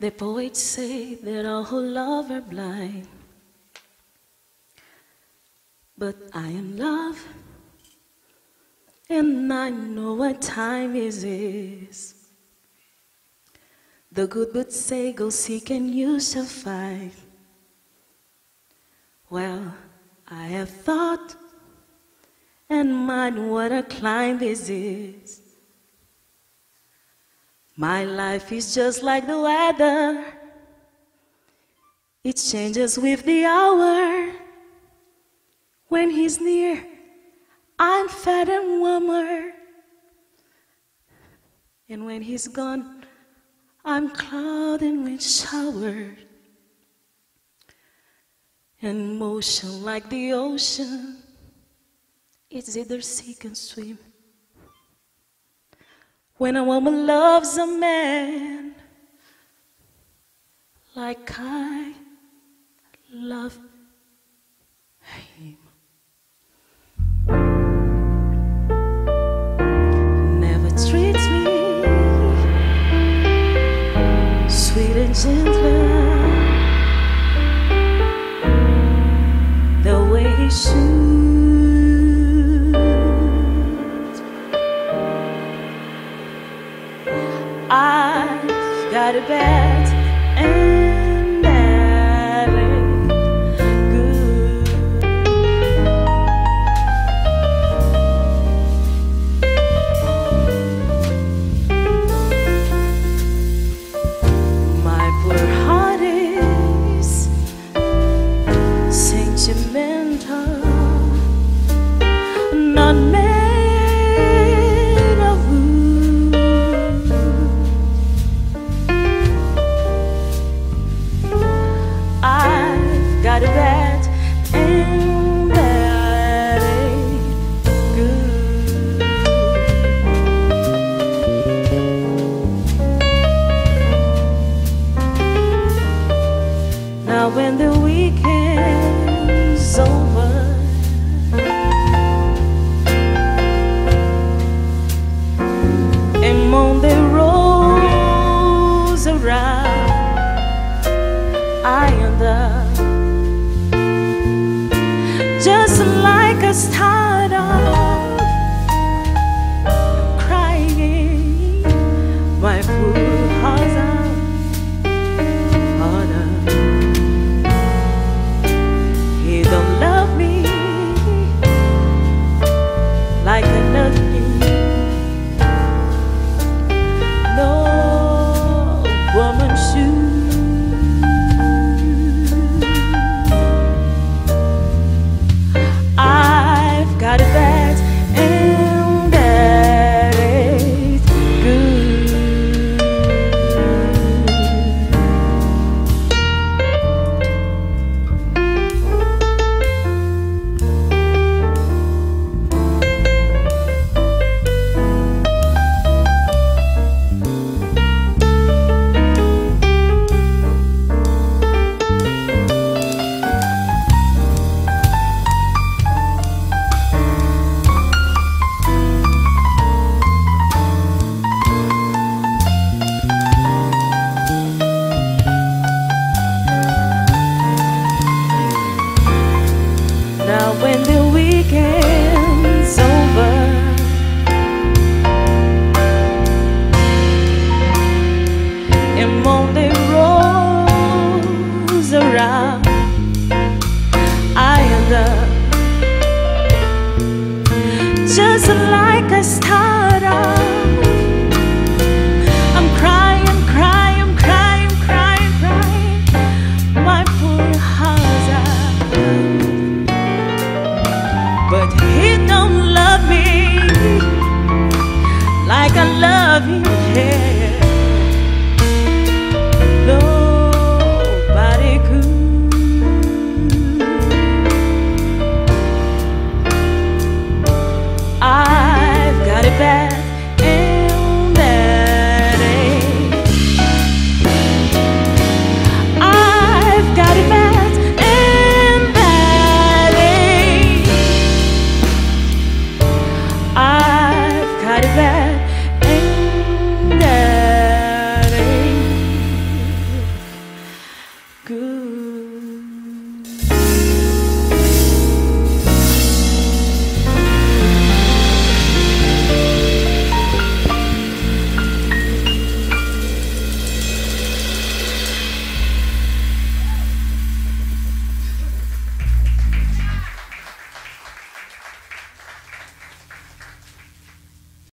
The poets say that all who love are blind. But I am love, and I know what time is. The good books say, Go seek and you shall find. Well, I have thought and mind what a climb this is. My life is just like the weather, it changes with the hour. When he's near, I'm fat and warmer. And when he's gone, I'm clouded with shower. And motion like the ocean, it's either sink and swim. When a woman loves a man like I love him. A start off crying my poor like a star.